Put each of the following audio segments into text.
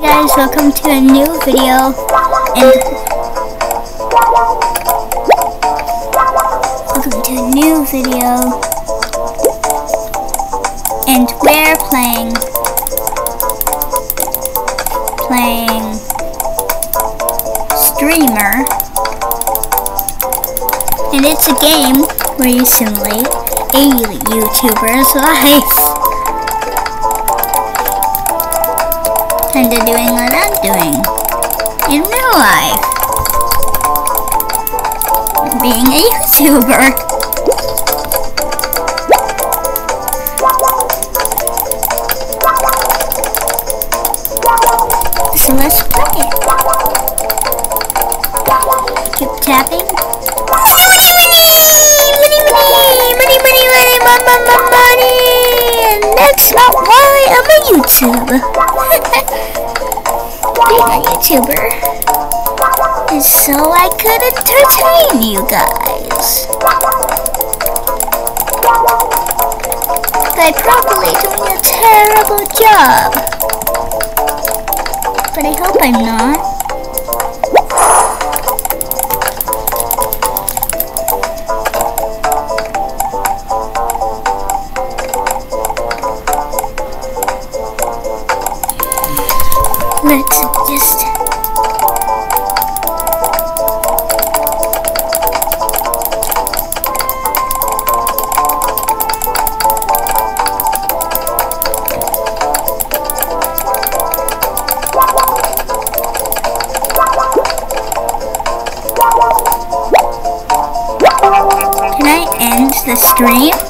guys, welcome to a new video. And welcome to a new video. And we're playing playing streamer. And it's a game where you simulate a YouTuber's life kinda doing what I'm doing in real life. Being a YouTuber. So let's play it. Keep tapping. Money, money, money, money, money, money, money, money, money, money, and that's not why I'm a YouTuber. Being a YouTuber is so I could entertain you guys. By probably doing a terrible job. But I hope I'm not. Let's just... Can I end the stream?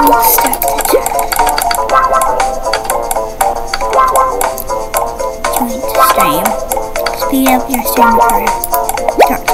Start the turn. Join stream. Speed up your stream for start.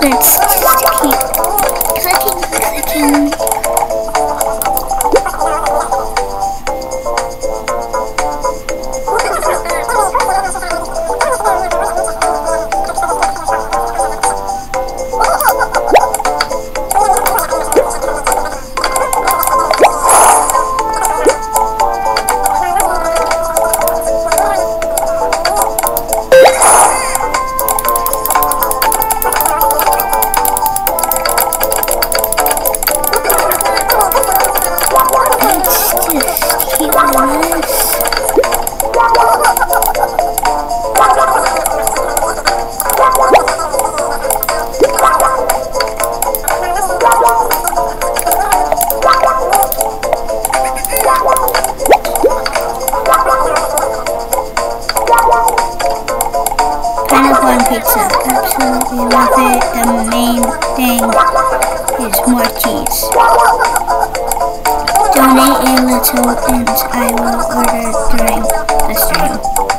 minutes. absolutely love it. The main thing is more cheese. Donate a little and I will order during the stream.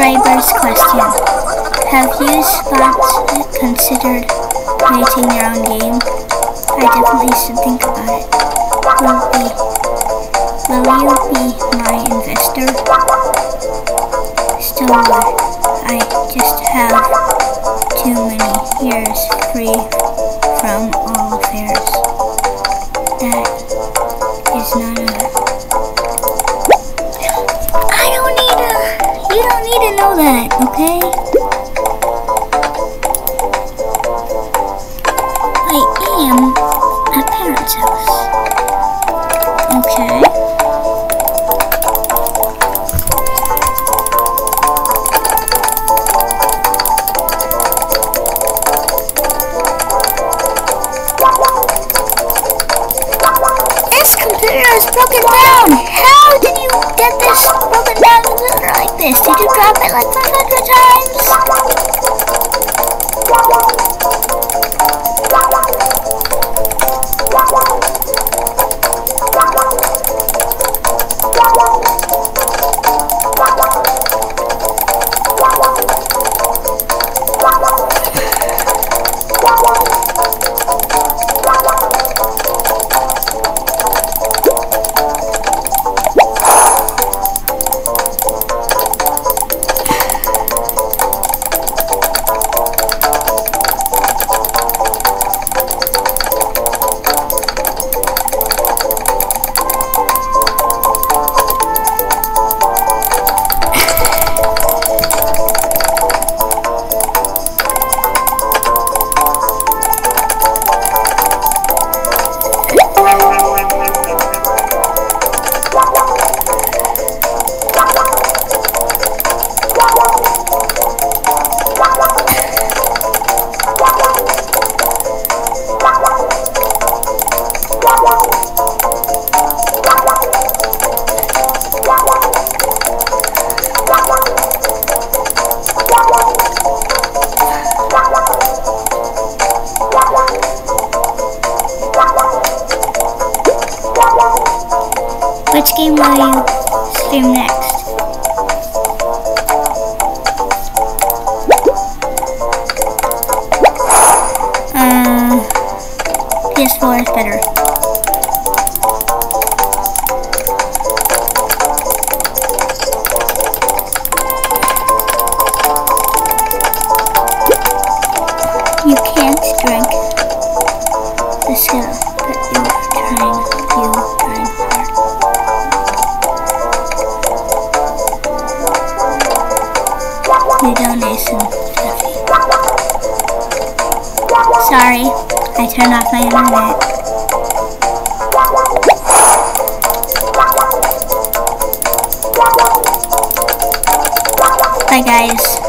Subscribers question. Have you spots considered creating your own game? I definitely should think about it. Will be will you be my investor? Still I just have too many years free I am at parents' house. Okay. This computer is broken down. How did you get this broken down computer like this? Did you drop it like 500 times? la la Which game will you stream next? Your donation. Sorry, I turned off my internet. Bye guys.